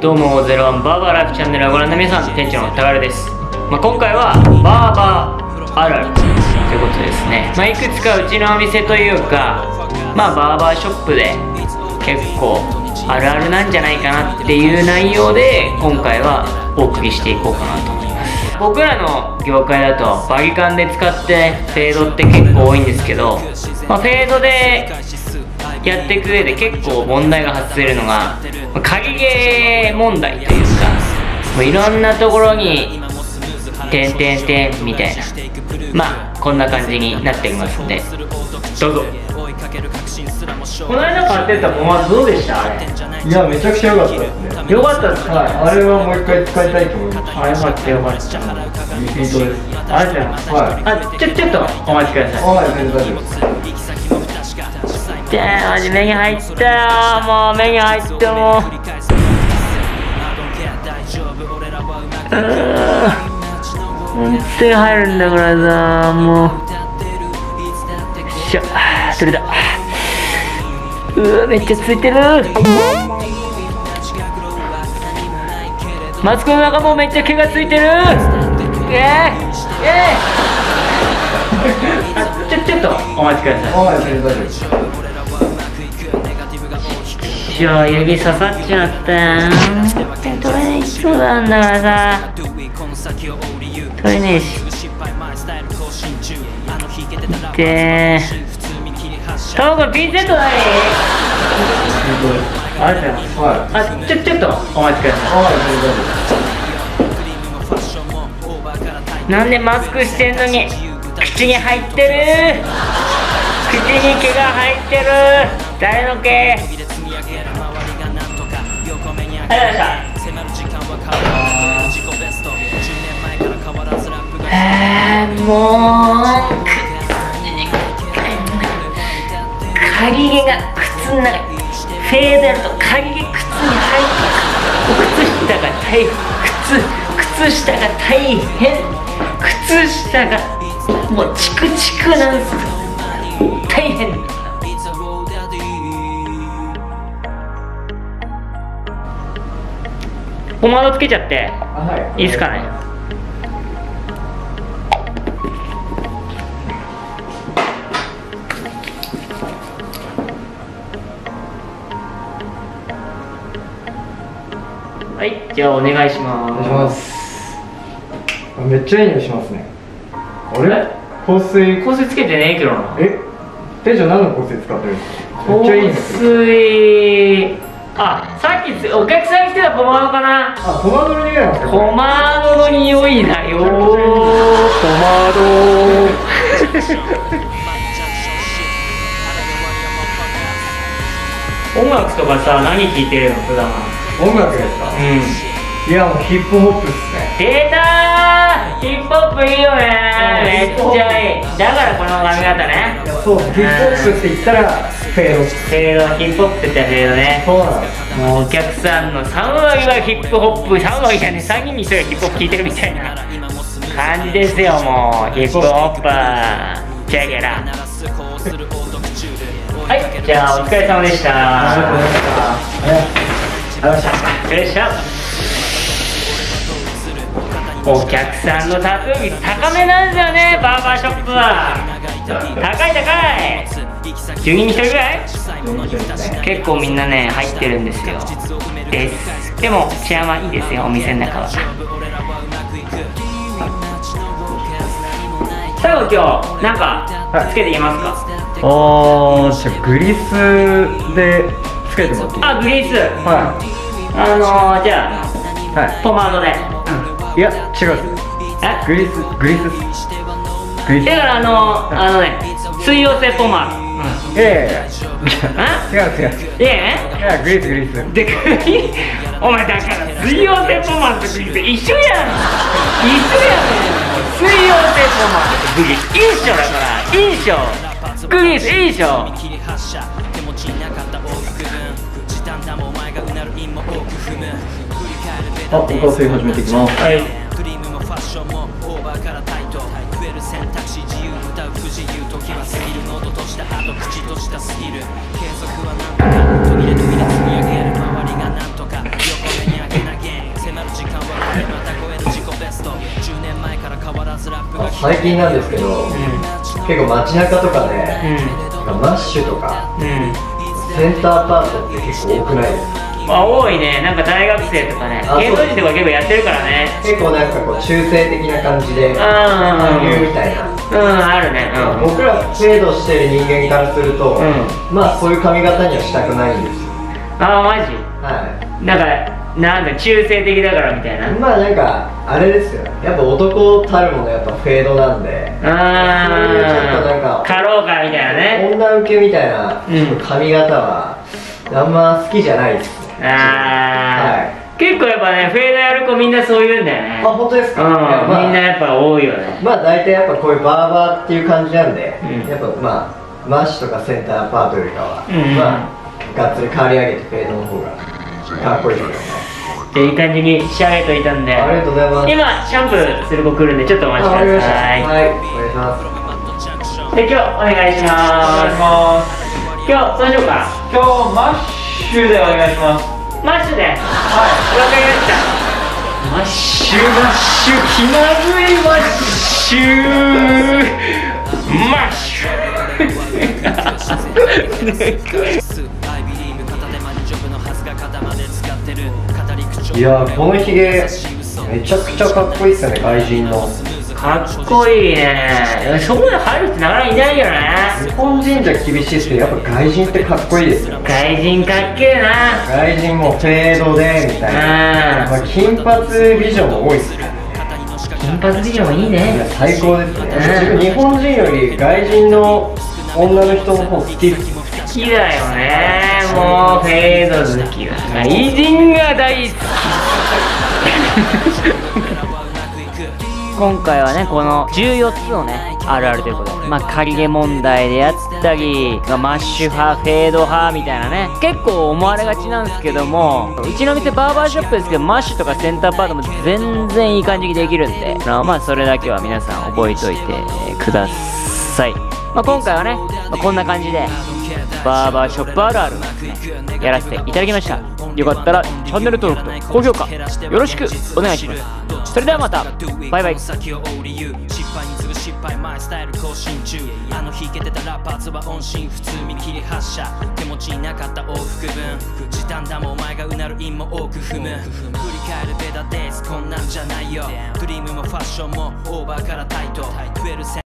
どうもゼロワンバーバーライフチャンネルをご覧の皆さん店長の高原です、まあ、今回はバーバーあるあるということですね、まあ、いくつかうちのお店というかまあバーバーショップで結構あるあるなんじゃないかなっていう内容で今回はお送りしていこうかなと思います。僕らの業界だとバギカンで使ってフェードって結構多いんですけど、まあ、フェードでやっていく上で結構問題が発生するのが鍵ゲー問題というかもういろんなところに「てんてんてん」みたいなまあこんな感じになっていますんでどうぞこの間買ってたポマどうでした？あれいや、めちゃくちゃ良かったですね。よかったですか、はい、あれはもう一回使いたいと思います。あよかったよかったリピートです。ありがとうございますはい。あちょちょっとお待ちくださいはい、全然大丈夫です。でマジ目に入ったよ。もう目に入っても。う本当に入るんだからさもう。よっしゃ。取れた。うわめっちゃついてる。マツコの中もめっちゃ毛がついてる。えー、えー、あちょちょっとお待ちください。はい、全然大丈夫です。じゃあ指刺さっちまったよ取れねえそうなんだからさ。取れねえし。でタオこれピンセット何ありがとうございますはい。あちょちょっとお待ちくださはい、全然大丈夫。いなんでマスクしてんのに口に入ってる。口に毛が入ってる。誰の毛？ありがとうございましたあーもう鍵毛が靴の中フェードやると鍵毛靴に入って靴下が大靴靴下が大変靴下がもうチクチクなんです大変ポマードつけちゃってあ、はい。いいっすかねはいじゃあお願いします。めっちゃいい匂いしますね。あれ？香水、香水つけてねえけどなえ？店長何の香水使ってるんですか？香。水あさっきつお客さん来てたポマードかな？あ、ポマードの匂いなんですかポマードの匂いだよー。ポマード。音楽とかさ何聴いてるの普段音楽ですか？うん。いや、もうヒップホップっすね。出たー！ヒップホップいいよねちゃいいだからこの髪型ねそう、ヒップホップって言ったら、フェード。フェードヒップホップってフェードねそうなんです。もうお客さんの3割はヒップホップ3割がね3人に1人がヒップホップ聴いてるみたいな感じですよもうヒップホッパーチェケラはいじゃあお疲れ様でしたありがとうございました。ありがとうございました。お客さんのタトゥー率高めなんですよねバーバーショップは。高い高い。10人に1人ぐらい？結構みんなね入ってるんですよ。です。でも治安はいいですよお店の中は。最後今日なんかつけていきますか、あー、じゃあグリスでつけてもらっていいあグリース。はあのー、じゃあい。はポマードでい。いや、違う。えグリス、グリス？グリス？だからあのー、あのね水溶性ポマーいやいやいや。あ違う違う。いやねいや、グリス、グリス？でお前だから水溶性ポマーとグリス一緒やん一緒やねん水溶性ポマーとグリス一緒だからいいっしょグリスいいあおはペ始めていきます。はい。クリームもファッションもオーバーからタイトえる選択肢自由歌う不自由時は過ぎる喉とした口としたスキル継続はとか途切れ途切れ積み上げる周りがとか横目にあげなげ迫る時間はこれまた超える自己ベスト10年前から変わらずラップが最近なんですけど、うん、結構街中とかで、ね、うん、マッシュとか、うん、センターパートって結構多くないですか？まあ多いね。なんか大学生とかね。あ芸能人とか結構やってるからね。結構なんかこう中性的な感じでうん韓流みたいな。うんあるね。うん。僕らフェードしてる人間からすると、うまあそういう髪型にはしたくないんですよ。ああマジ？はなんかなんだ中性的だからみたいな？いまあなんかあれですよ。やっぱ男たるものやっぱフェードなんで。あそういうちょっとなんかあカローカみたいなね。女受けみたいなうん。髪型はあんま好きじゃないですねああ、結構やっぱねフェードやる子みんなそう言うんだよね。あ本当ですか、うん、まあ。みんなやっぱ多いよね。まあ大体やっぱこういうバーバーっていう感じなんで、うん。やっぱまあマッシュとかセンターパートよりかは、うん。まあがっつり刈り上げてフェードの方がかっこいいですよねじゃあいい感じに仕上げといたんで。ありがとうございます。今シャンプーする子来るんでちょっとお待ちください。はいお願いします。で今日お願いします。今日どうしようか？今日マッシュでお願いしますマッシュではいわかりましたマッシュマッシュ気まずいマッシュマッシュいやーこのヒゲめちゃくちゃかっこいいっすよね外人のかっこいいね。そこで入るってなかなかいないよね。日本人じゃ厳しいっすけどやっぱ外人ってかっこいいですよ。外人かっけえな。外人もフェードでみたいな、うん。まあ、金髪美女も多いっすね。金髪美女もいいいねや最高ですね、うん。自分日本人より外人の女の人の方好き好きだよね。もうフェード好きは。外人が大好き 今回はねこの14つのねあるあるということでまあ仮毛問題であったり、まマッシュ派フェード派みたいなね結構思われがちなんですけどもうちの店バーバーショップですけどマッシュとかセンターパートも全然いい感じにできるんでまあそれだけは皆さん覚えといてください。まあ、今回はね、まあ、こんな感じでバーバーショップあるある、ね、やらせていただきました。よかったらチャンネル登録と高評価よろしくお願いします。それではまた。バイバイ。失敗前スタイル更新中。あの日けてたラッパーズは音信不通。見切り発車。手持ちになかった往復分。時短だもお前がうなる韻も多く踏む。振り返るベダデイスこんなんじゃないよ。クリームもファッションもオーバーからタイト。増える